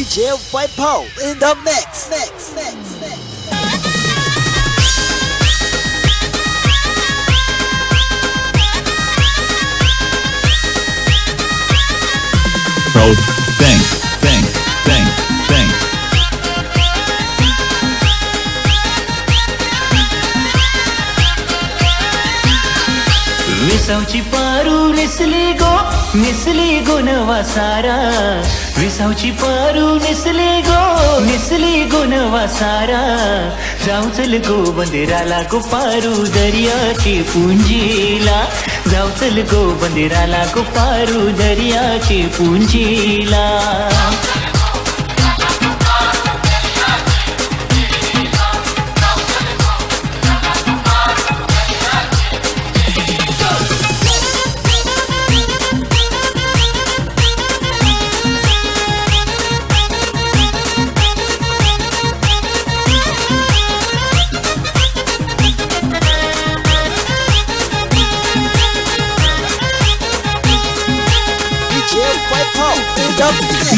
DJ Paul in the mix, mix, mix, mix. Pro think, विसावची Paru निसली गो निसली गो नवा सारा. विसावची पारू निसली गो निसली गो नवा सारा. जाऊ चल गो बंदिराला गो पारू दर्याची पुंजीला. जाऊ चल गो बंदिराला गो पारू दर्याची पुंजीला.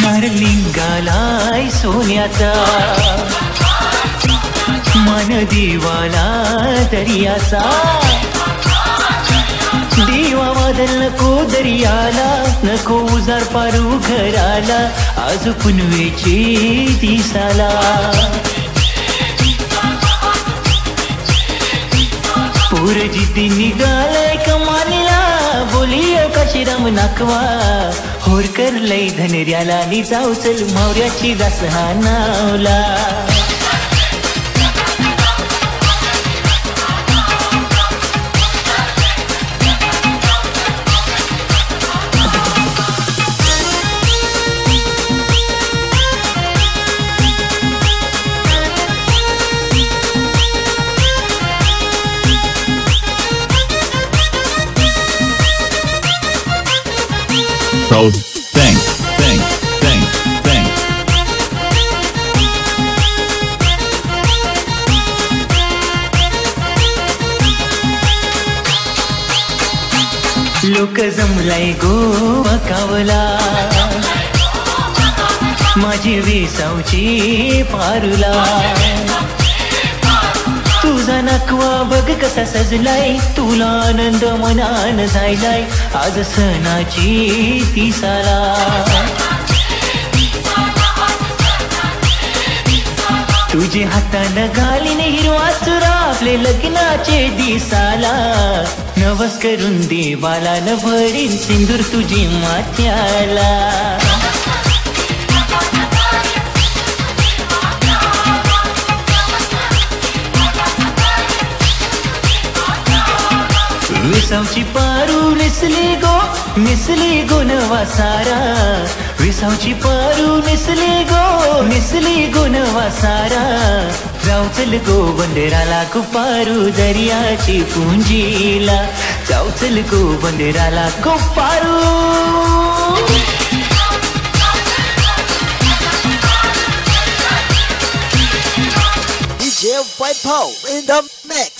मार in सोन्याचा. मन दिवाला दर्याचा. देवा वादल नको दर्याला नको उजार पारू घराला आज पुनवेची दिसाला. पूर जिद्दी निघालाय कमालीला कशी रम नाकवा? होरकर लई लय धनेर्याला नि जाऊ चल मावऱ्याची दास हा नावला. Pro think, think, think, think. लोक जमलाय गो कावला माझी विसावची पारुला दाखवा बघ कसा सजलाय. तुला आनंद मनान जायलाय आज सणाची तिसाला तुझे हातानं घालीन हिरवा चुरा आपले लग्नाचे दिसाला. नवस करून देवाला न भरीन सिंदूर तुझी माथ्याला. विसावची पारू निसली गो निसली गो सारा. विसावची पारू निसली गो निसली गो सारा. जाऊचल गो बंदराला कुपारू दर्याची पुंजीला. जाऊचल गो बंदराला कुपारू. Paru DJ Paul in the mix.